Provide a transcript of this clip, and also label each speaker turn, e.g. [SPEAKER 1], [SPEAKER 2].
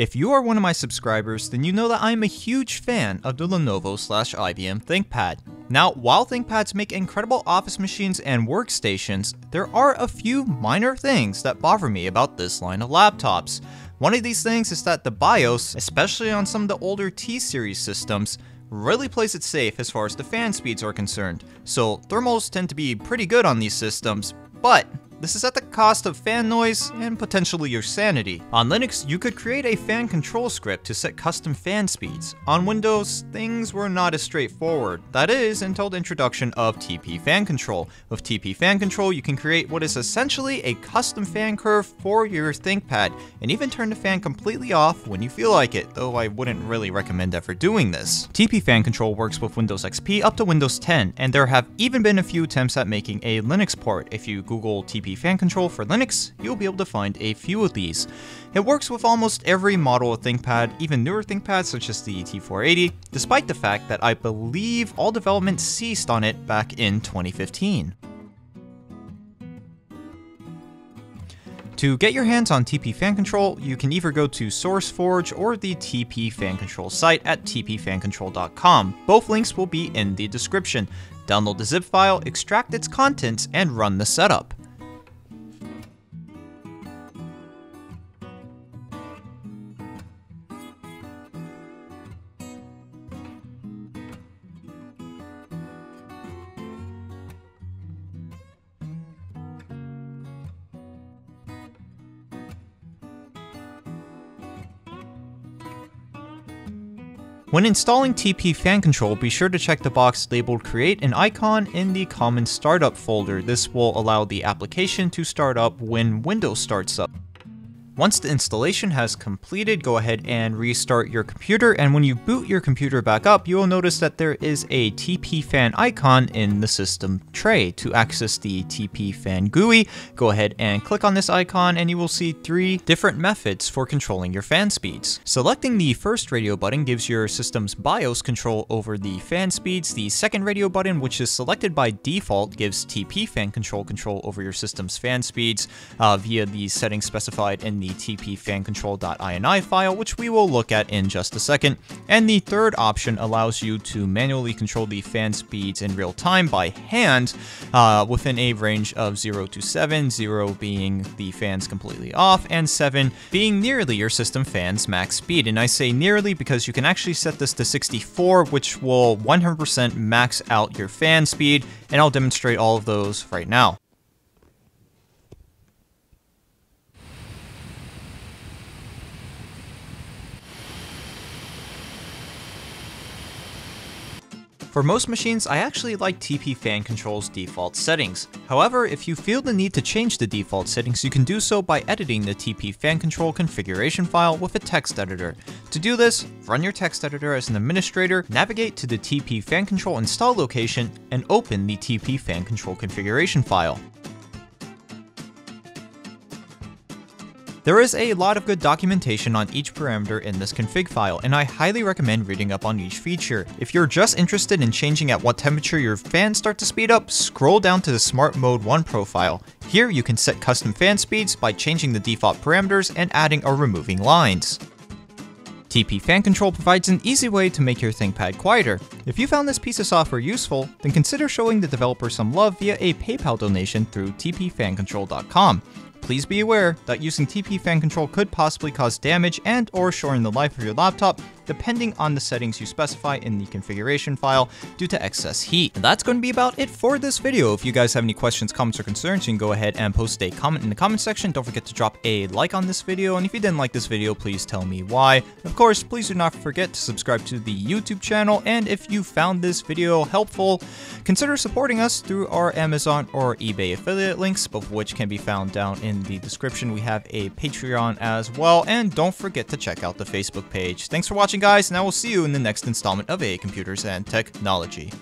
[SPEAKER 1] If you are one of my subscribers, then you know that I am a huge fan of the Lenovo slash IBM ThinkPad. Now, while ThinkPads make incredible office machines and workstations, there are a few minor things that bother me about this line of laptops. One of these things is that the BIOS, especially on some of the older T-series systems, really plays it safe as far as the fan speeds are concerned. So thermals tend to be pretty good on these systems, but this is at the cost of fan noise and potentially your sanity. On Linux, you could create a fan control script to set custom fan speeds. On Windows, things were not as straightforward. That is, until the introduction of TP fan control. With TP fan control, you can create what is essentially a custom fan curve for your ThinkPad, and even turn the fan completely off when you feel like it, though I wouldn't really recommend ever doing this. TP fan control works with Windows XP up to Windows 10, and there have even been a few attempts at making a Linux port. If you Google TP fan control for Linux, you'll be able to find a few of these. It works with almost every model of ThinkPad, even newer ThinkPads such as the T480, despite the fact that I believe all development ceased on it back in 2015. To get your hands on TP Fan Control, you can either go to SourceForge or the TP Fan Control site at tpfancontrol.com. Both links will be in the description. Download the zip file, extract its contents, and run the setup. When installing TP Fan Control, be sure to check the box labeled Create an Icon in the Common Startup folder. This will allow the application to start up when Windows starts up. Once the installation has completed, go ahead and restart your computer, and when you boot your computer back up, you will notice that there is a TP fan icon in the system tray. To access the TP fan GUI, go ahead and click on this icon, and you will see three different methods for controlling your fan speeds. Selecting the first radio button gives your system's BIOS control over the fan speeds. The second radio button, which is selected by default, gives TP fan control control over your system's fan speeds uh, via the settings specified in the tpfancontrol.ini file, which we will look at in just a second. And the third option allows you to manually control the fan speeds in real time by hand uh, within a range of 0 to 7, 0 being the fans completely off, and 7 being nearly your system fan's max speed. And I say nearly because you can actually set this to 64, which will 100% max out your fan speed, and I'll demonstrate all of those right now. For most machines, I actually like TP Fan Control's default settings. However, if you feel the need to change the default settings, you can do so by editing the TP Fan Control configuration file with a text editor. To do this, run your text editor as an administrator, navigate to the TP Fan Control install location, and open the TP Fan Control configuration file. There is a lot of good documentation on each parameter in this config file, and I highly recommend reading up on each feature. If you're just interested in changing at what temperature your fans start to speed up, scroll down to the Smart Mode 1 profile. Here you can set custom fan speeds by changing the default parameters and adding or removing lines. TP Fan Control provides an easy way to make your ThinkPad quieter. If you found this piece of software useful, then consider showing the developer some love via a PayPal donation through tpfancontrol.com. Please be aware that using TP fan control could possibly cause damage and or shorten the life of your laptop depending on the settings you specify in the configuration file due to excess heat. And that's going to be about it for this video. If you guys have any questions, comments, or concerns, you can go ahead and post a comment in the comment section. Don't forget to drop a like on this video, and if you didn't like this video, please tell me why. Of course, please do not forget to subscribe to the YouTube channel, and if you found this video helpful, consider supporting us through our Amazon or eBay affiliate links, both of which can be found down in the description. We have a Patreon as well, and don't forget to check out the Facebook page. Thanks for watching guys, and I will see you in the next installment of AA Computers and Technology.